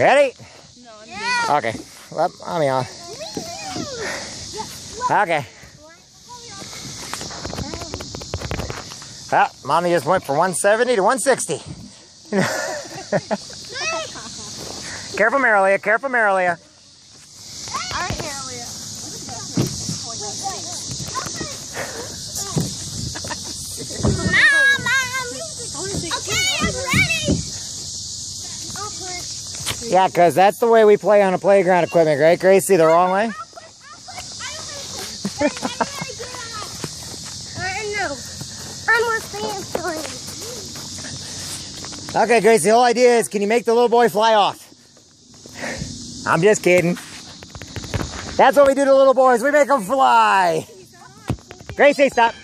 Ready? No, I'm Yeah. Okay. Let mommy on. Okay. Well, mommy just went from 170 to 160. careful, Marilia. Careful, Marilia. All right, Amelia. Okay, I'm ready. I'll push. Yeah, because that's the way we play on a playground equipment, right, Gracie? The wrong way? I know. I'm with Sam Okay, Gracie, the whole idea is can you make the little boy fly off? I'm just kidding. That's what we do to little boys. We make them fly. Gracie, stop.